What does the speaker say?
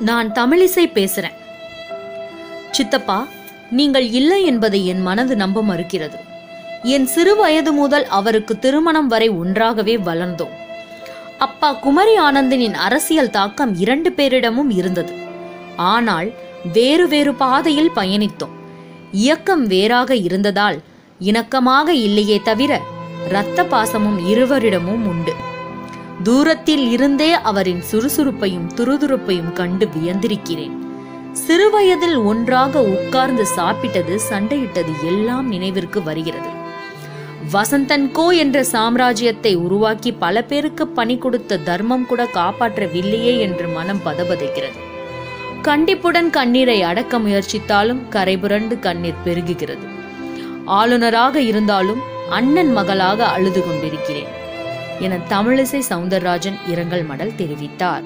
நான் தமிழிசை பேசுறேன். சித்தப்பா நீங்கள் இல்லை என்பதை என் மனது நம்ப மறுக்கிறது. என் சிறு வயது முதல் அவருக்கு திருமணம் வரை ஒன்றாகவே வளர்ந்தோம். அப்பா குமரி ஆனந்தனின் அரசியல் தாக்கம் இரண்டு பேரிடமும் இருந்தது. ஆனால் வேறு வேறு பாதையில் பயணித்தோம். இயக்கம் வேறாக இருந்ததால் இணக்கமாக இல்லையே தவிர இரத்த பாசமும் இருவரிடமும் உண்டு. தூரத்தில் இருந்தே அவரின் சுறுசுறுப்பையும் துருதுருப்பையும் கண்டு வியந்திருக்கிறேன். சிறுவயதில் ஒன்றாக உட்கார்ந்து சாப்பிட்டது சண்டையிட்டது எல்லாம் நினைவிற்கு வருகிறது. வசந்தன் கோ என்ற சாம்ராஜ்யத்தை உருவாக்கி பல பேருக்கு பணி கொடுத்த தர்மம் கூட காப்பாற்றவில்லையே என்று மனம் பதபதைக்கிறது. கண்டிப்புடன் கண்ணீரை அடக்க முயற்சித்தாலும் கரைபுரண்டு கண்ணீர் பெருகுகிறது. ஆளுநராக இருந்தாலும் அண்ணன் மகளாக அழுது கொண்டிருக்கிறேன். என தமிழிசை சவுந்தரராஜன் இரங்கல் மடல் தெரிவித்தார்.